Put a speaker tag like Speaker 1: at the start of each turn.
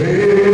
Speaker 1: Ei.